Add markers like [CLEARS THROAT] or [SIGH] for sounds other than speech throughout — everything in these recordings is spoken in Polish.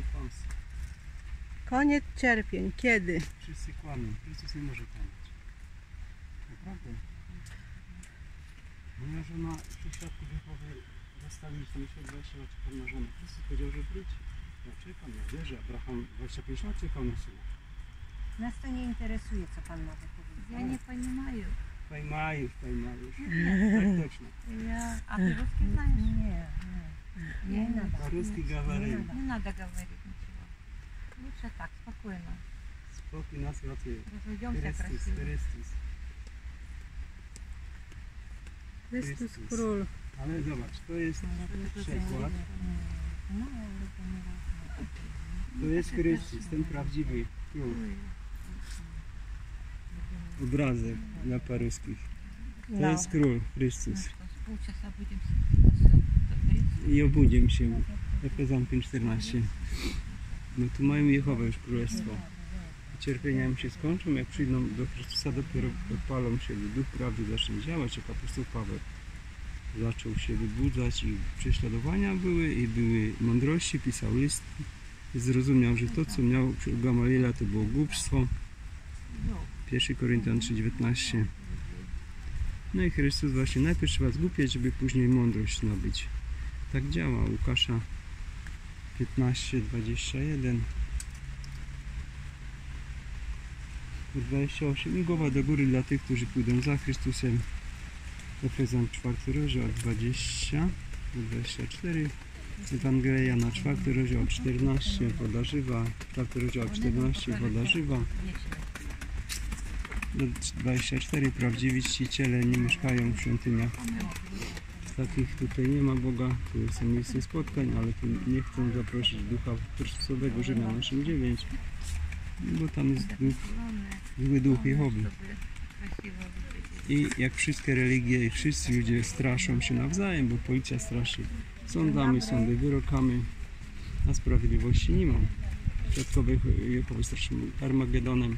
Sami kłamstwo. Koniec cierpień. Kiedy? Wszyscy kłamią. Chrystus nie może kłamać. Naprawdę. Moja żona przy świadku Jehowy zostaliśmy się 20 lat czekam na żonę. Chrystus powiedział, że wróci. Ja czekam, ja wierzę. Abraham 25 lat czekał na syna. Nas to nie interesuje, co Pan ma do powiedzenia. Я не понимаю. Поймаешь, поймаешь. [LAUGHS] Так точно. Я... А ты русский знаешь? Nie, nie, nie nadal. По-русски Nie говори. nadal. Не надо говорить ничего. Лучше так, спокойно. Spokój nas ratuje. Разойдемся Chrystus, красиво. Chrystus. Chrystus Chrystus. Król. Ale zobacz, to jest przykład. No, ale to nie ważne. To jest Chrystus, ten prawdziwy król. Obrazek dla paruskich. To No. jest król, Ну Chrystus. I obudzę się. Efezjan 5.14. No tu mają Jehowę już królestwo. Cierpienia im się skończą, jak przyjdą do Chrystusa, dopiero odpalą się, Duch Prawdy zacznie działać, jak apostoł Paweł zaczął się wybudzać i prześladowania były i były mądrości, pisał list zrozumiał, że to co miał przy Gamaliela to było głupstwo. 1 Koryntian 3,19 No i Chrystus właśnie najpierw trzeba zgłupieć, żeby później mądrość nabyć. Tak działa Łukasza 15:21 28 i głowa do góry dla tych, którzy pójdą za Chrystusem. Efezjan 4 rozdział od 20 do 24 Ewangelia na 4 rozdział od 14 woda żywa. 4 rozdział od 14 woda żywa. Do 24 prawdziwi czciciele nie mieszkają w świątyniach takich tutaj nie ma Boga, tu są miejsce spotkań, ale tu nie chcą zaprosić Ducha Chrystusowego Rzymian 8.9 bo tam jest duch, zły duch Jehowy i jak wszystkie religie i wszyscy ludzie straszą się nawzajem, bo policja straszy sądami, sądy wyrokami, a sprawiedliwości nie ma. Świadkowie Jehowy straszą Armagedonem,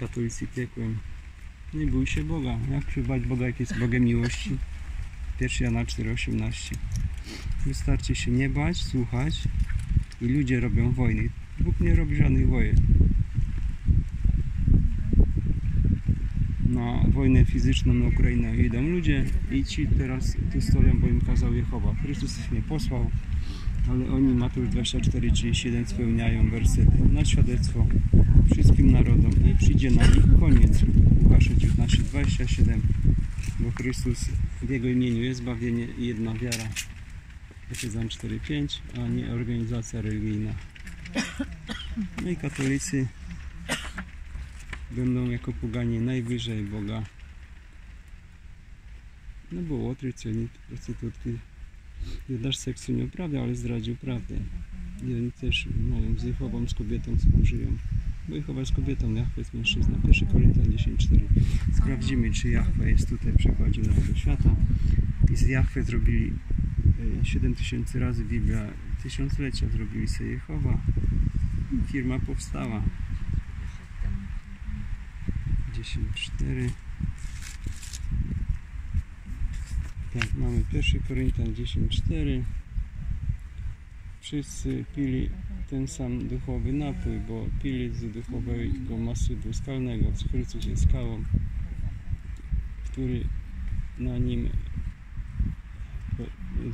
katolicy piekłem. Nie bój się Boga. Jak się Boga, jak jest Bogiem miłości? 1 Jana 4,18 Wystarczy się nie bać, słuchać i ludzie robią wojny. Bóg nie robi żadnych wojen. Na wojnę fizyczną na Ukrainę idą ludzie i ci teraz tu stoją, bo im kazał Jehowa. Chrystus ich nie posłał, ale oni Mateusz 24:37 spełniają wersety na świadectwo wszystkim narodom i przyjdzie na nich koniec. Łukasz 19:27 bo Chrystus w Jego imieniu jest zbawienie i jedna wiara. Efezjan 4:5, a nie organizacja religijna. No i katolicy będą jako poganie najwyżej Boga. No bo łotry, celnik, prostytutki, Judasz seksu nie uprawia, ale zdradził prawdę. I oni też mają z Jehową, z kobietą współżyją. Bo Jehowa jest kobietą, Jahwe jest mężczyzna. 1 Koryntian 10.4 Sprawdzimy, czy Jahwe jest tutaj w przekładzie Nowego Świata. I z Jahwe zrobili e, 7000 razy Biblia tysiąclecia, zrobili sobie Jehowa. Firma powstała. 10.4 Tak, mamy 1 Koryntian 10.4 Wszyscy pili ten sam duchowy napój, bo pili z duchowego masywu skalnego. Chrystus jest skałą, który na nim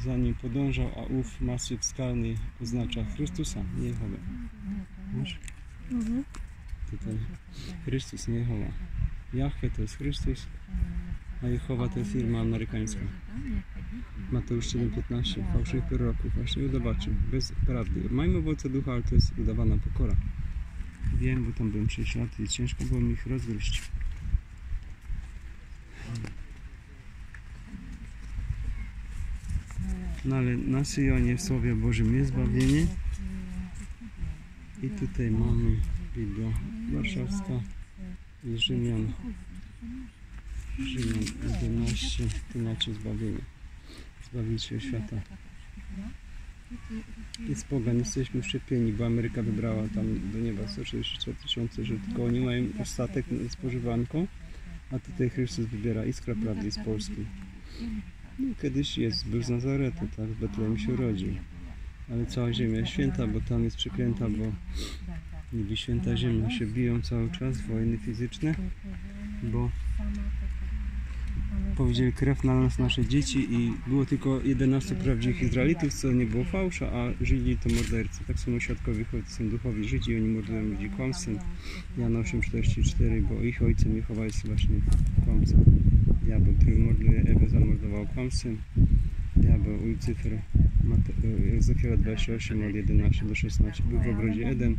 za nim podążał, a ów masyw skalny oznacza Chrystusa, nie Jehowę. Masz? Mhm. Tutaj Chrystus, nie Jehowa. Jahwe to jest Chrystus, a Jehowa to jest firma amerykańska. Mateusz 7,15 fałszywych proroków. Właśnie zobaczył, bez prawdy. Majmy owoce ducha, ale to jest udawana pokora. Wiem, bo tam byłem 6 lat i ciężko było mi ich rozgryźć. No ale na Syjonie w Słowie Bożym jest zbawienie. I tutaj mamy Biblia Warszawska z Rzymian. Rzymian 11 tłumaczy zbawienie. Zbawiciel świata. Jest pogan, jesteśmy wszczepieni, bo Ameryka wybrała tam do nieba 134 tysiące, że tylko oni mają statek spożywanką, a tutaj Chrystus wybiera iskra prawdy z Polski. No, kiedyś jest, był z Nazaretu, tak, w Betlejem się urodził. Ale cała ziemia jest święta, bo tam jest przeklęta, bo niby święta ziemia się biją cały czas, wojny fizyczne, bo powiedzieli krew na nas nasze dzieci i było tylko 11 prawdziwych Izraelitów, co nie było fałsza, a Żydzi to mordercy. Tak samo świadkowie są duchowi Żydzi, oni mordują ludzi kłamstwem. Jan 8,44, bo ich ojcem Jehowa jest właśnie kłamca. Diabeł, który morduje Ewę, zamordował kłamstwem. Diabeł, Lucyfer, Ezechiela 28 od 11 do 16 był w ogrodzie Eden.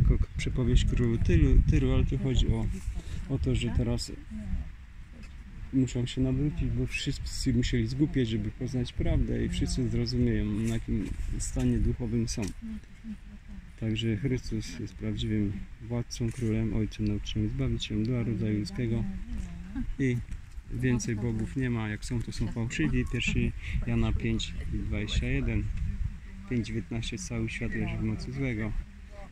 Jako przypowieść królu Tyru, Tyru ale tu chodzi o, o to, że teraz muszą się nawrócić, bo wszyscy musieli zgłupieć, żeby poznać prawdę i wszyscy zrozumieją, na jakim stanie duchowym są. Także Chrystus jest prawdziwym władcą, królem, ojcem, nauczycielem, zbawicielem ducha rodzaju ludzkiego i więcej bogów nie ma, jak są to są fałszywi. Pierwszy Jana 5, 21, 5, 19 cały świat leży w mocy złego.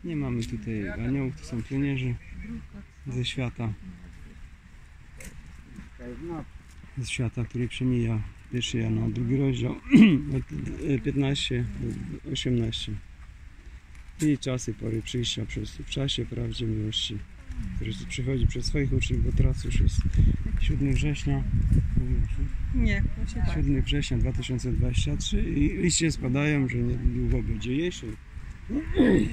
Nie mamy tutaj aniołów, to są pionierzy ze świata, ze świata, który przemija. Pierwszy Jana, drugi rozdział, od e, 15 do 18. I czasy, pory przyjścia przez w czasie prawdzie miłości, który przychodzi przez swoich uczniów, bo teraz już jest 7 września. Nie? Nie, właśnie tak. 7 września 2023 i liście spadają, że niedługo będzie jesień. [CLEARS THROAT]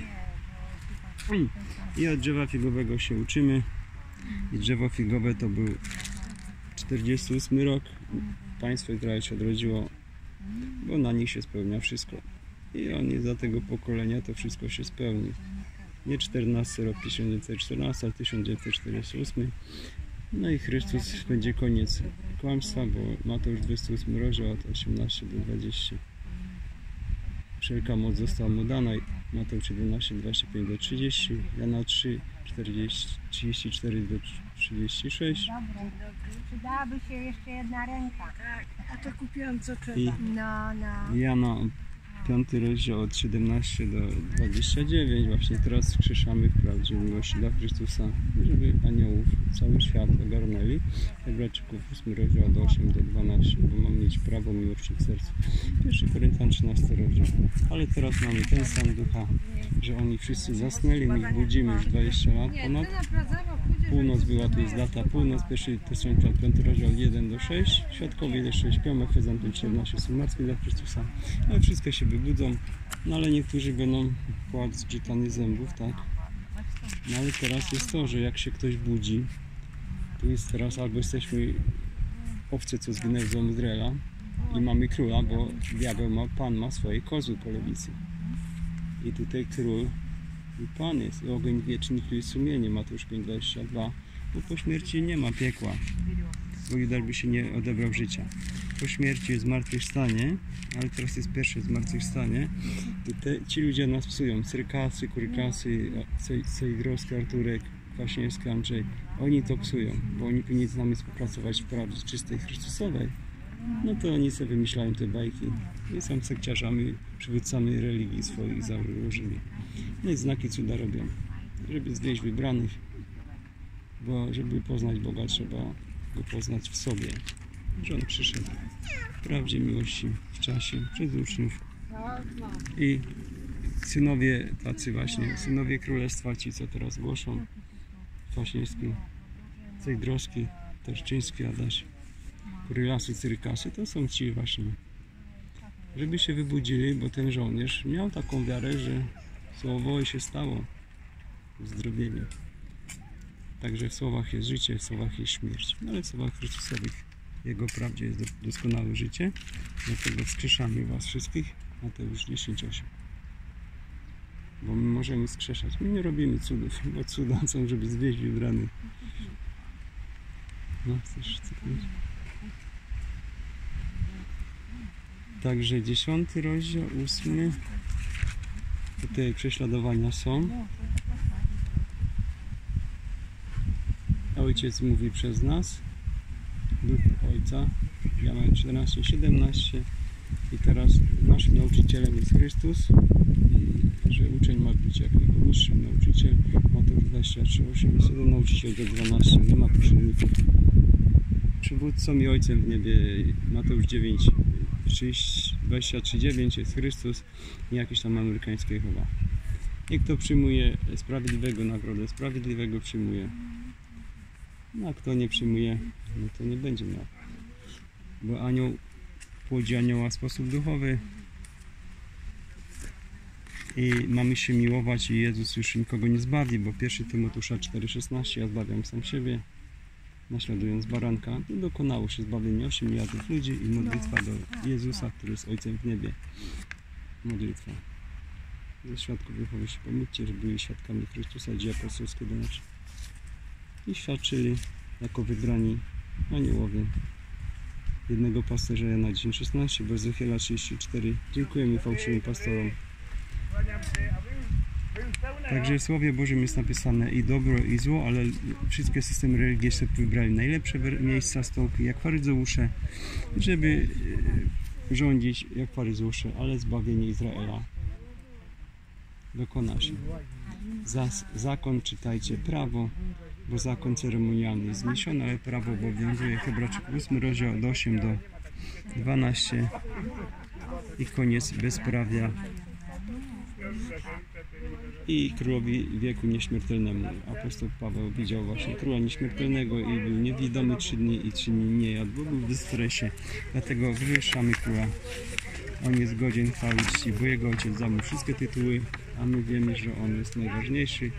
I od drzewa figowego się uczymy. I drzewo figowe to był 48 rok. Państwo Izrael się odrodziło, bo na nich się spełnia wszystko. I oni za tego pokolenia to wszystko się spełni. Nie 14 rok 1914, ale 1948. No i Chrystus będzie koniec kłamstwa, bo Mateusz 28 rozdział od 18 do 20. Wszelka moc została mu dana. Mateusz 11, 25 do 30, Jana 3, 40, 34 do 36 Dobre, przydałaby się jeszcze jedna ręka. A to kupiłam co trzeba. i No, no. Jana 5 rozdział od 17 do 29. Właśnie teraz skrzeszamy w prawdzie miłości dla Chrystusa, żeby aniołów cały świat ogarnęli. Hebrajczyków 8 rozdział od 8 do 12, bo mam mieć prawo miłości w sercu. 1 Koryntian 13 rozdział. Ale teraz mamy ten sam ducha, że oni wszyscy zasnęli, my ich budzimy już 20 lat ponad. Północ była, tu jest data północ, pierwszy Tesaloniczan 5 rozdział 1 do 6. Świadkowie jeszcze śpią, Efezjan 17 są dla Chrystusa. Ale wszystkie się wybudzą, no ale niektórzy będą płacz zgrzytany zębów, tak? No ale teraz jest to, że jak się ktoś budzi, to jest teraz albo jesteśmy owce, co zginęły z Izraela i mamy króla, bo diabeł ma, pan ma swoje kozły po lewicy. I tutaj król i Pan jest, i ogień wieczny, który jest sumienie, Mateusz 5,22, bo po śmierci nie ma piekła, bo Judasz by się nie odebrał życia. Po śmierci jest zmartwychwstanie, ale teraz jest pierwsze zmartwychwstanie. I te, ci ludzie nas psują, Cyrkasy, Kurykasy, Cejgrowski, Arturek, Kwaśniewski, Andrzej, oni to psują, bo oni powinni z nami współpracować w prawdzie czystej Chrystusowej. No to oni sobie wymyślają te bajki i są sekciarzami, przywódcami religii swoich założyli. No i znaki cuda robią, żeby zdjąć wybranych, bo żeby poznać Boga trzeba Go poznać w sobie, że On przyszedł w prawdzie miłości, w czasie, przez uczniów. I synowie tacy właśnie, synowie królestwa, ci co teraz głoszą, Kwaśniewski, Cejdrowski, Terszczyński, Adaś, Kurylasy, Cyrykasy, to są ci właśnie, żeby się wybudzili, bo ten żołnierz miał taką wiarę, że słowo i się stało uzdrowienie. Także w słowach jest życie, w słowach jest śmierć. No ale w słowach Chrystusowych Jego prawdzie jest do- doskonałe życie. Dlatego wskrzeszamy Was wszystkich. Mateusz 10:8. Bo my możemy skrzeszać. My nie robimy cudów, bo cuda są, żeby zwieść wybranych. No, chcesz powiedzieć? Także dziesiąty rozdział, ósmy. Tutaj prześladowania są. Ojciec mówi przez nas, Duch Ojca, Jan 14, 17 i teraz naszym nauczycielem jest Chrystus. I że uczeń ma być jak jego mistrzem nauczyciel. Mateusz 23, 8 jest jeden nauczyciel do 12, nie ma pośredników przywódcą i ojcem w niebie Mateusz 9, 23,9 jest Chrystus i jakieś tam amerykańskie chyba. I kto przyjmuje sprawiedliwego nagrodę, sprawiedliwego przyjmuje. No a kto nie przyjmuje, no to nie będzie miał. Bo anioł płodzi anioła w sposób duchowy i mamy się miłować i Jezus już nikogo nie zbawi, bo 1 Tymoteusza 4,16 ja zbawiam sam siebie naśladując baranka dokonało się zbawienie 8 miliardów ludzi i modlitwa do Jezusa, który jest Ojcem w niebie. Modlitwa. Ze świadków Jehowy się pomódlcie, żeby byli świadkami Chrystusa, dzieje apostolskie do. I świadczyli jako wybrani aniołowie. Jednego pasterza Jana 10,16, bo Ezechiela 34. Dziękujemy fałszywym pastorom. Także w Słowie Bożym jest napisane i dobro, i zło, ale wszystkie systemy religii sobie wybrali najlepsze miejsca, stołki, jak faryzeusze, żeby e, rządzić jak faryzeusze, ale zbawienie Izraela dokona się. Zas, zakon czytajcie prawo, bo zakon ceremonialny jest zniesiony, ale prawo obowiązuje. Hebrajczyków 8 rozdział od 8 do 12 i koniec bezprawia i królowi wieku nieśmiertelnemu. Apostoł Paweł widział właśnie króla nieśmiertelnego i był niewidomy trzy dni i trzy dni nie jadł, bo był w dystresie. Dlatego wywyższamy króla. On jest godzien chwały czci, bo jego ojciec mu wszystkie tytuły, a my wiemy, że on jest najważniejszy.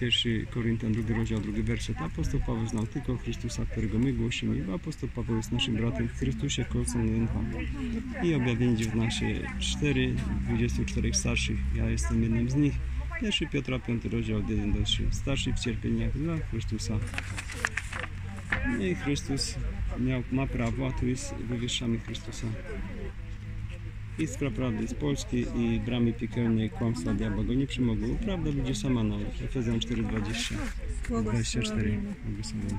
Pierwszy Koryntian, drugi rozdział, drugi werset. Apostoł Paweł znał tylko Chrystusa, którego my głosimy, bo apostoł Paweł jest naszym bratem w Chrystusie, kolcem jeden Pan. I objawienie 19, 4, 24 starszych, ja jestem jednym z nich. Pierwszy Piotra, 5 rozdział, od 1 do 3. Starszy w cierpieniach dla Chrystusa. No i Chrystus miał, ma prawo, a tu jest, wywyższamy Chrystusa. Iskra prawdy z Polski i bramy piekielnej kłamstwa diabła go nie przymogły. Prawda będzie sama na Efezjan 4,20 24. Błogosławiony.